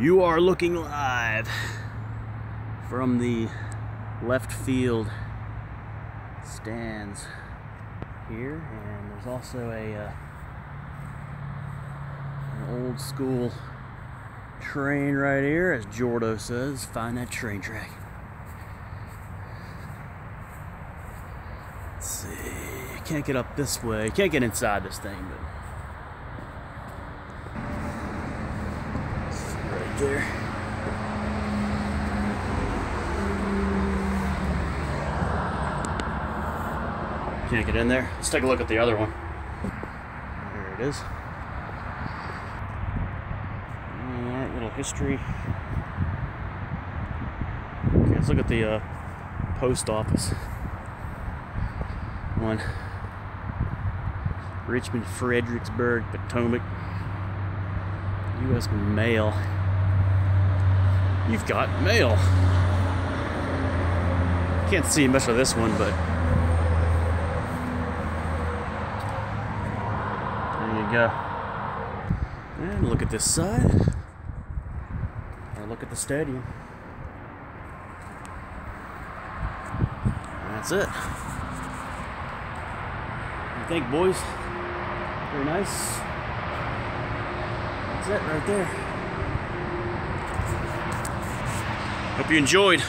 You are looking live from the left field stands here, and there's also a uh, an old school train right here, as Jordo says. Find that train track. Let's see. Can't get up this way. Can't get inside this thing, but it's right there. Can't get in there. Let's take a look at the other one. There it is. Alright, little history. Okay, let's look at the uh, post office one. Richmond, Fredericksburg, Potomac. U.S. mail. You've got mail. Can't see much of this one, but there you go. And look at this side. Or look at the stadium. That's it. I think, boys. Very nice. That's it right there. Hope you enjoyed.